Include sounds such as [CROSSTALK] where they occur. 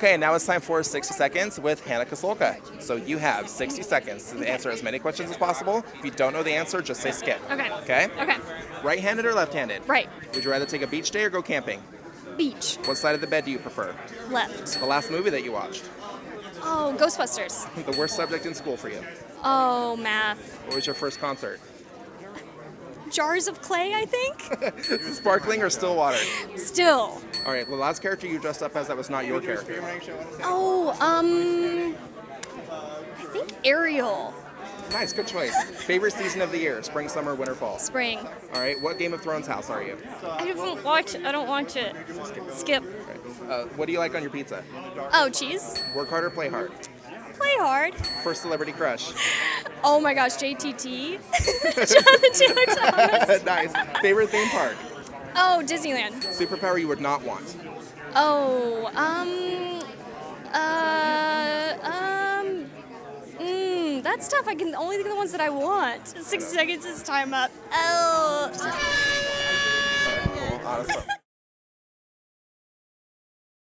Okay, now it's time for 60 seconds with Hannah Kasulka. So you have 60 seconds to answer as many questions as possible. If you don't know the answer, just say skip. Okay. Okay? Okay. Right-handed or left-handed? Right. Would you rather take a beach day or go camping? Beach. What side of the bed do you prefer? Left. The last movie that you watched? Oh, Ghostbusters. [LAUGHS] The worst subject in school for you? Oh, math. What was your first concert? Jars of clay, I think? [LAUGHS] Sparkling or still water? Still. All right, the last character you dressed up as that was not your character. Oh, um. I think Ariel. Nice, good choice. Favorite season of the year? Spring, summer, winter, fall? Spring. All right, what Game of Thrones house are you? I don't watch. I don't watch it. Skip. Uh, what do you like on your pizza? Oh, cheese. Work hard or play hard? Play hard. First celebrity crush? Oh my gosh, JTT. Jonathan Taylor Thomas. [LAUGHS] nice. Favorite theme park? Oh, Disneyland. Superpower you would not want? Oh, um, uh, um, mm, that's tough. I can only think of the ones that I want. Six seconds is time up. Oh. Awesome.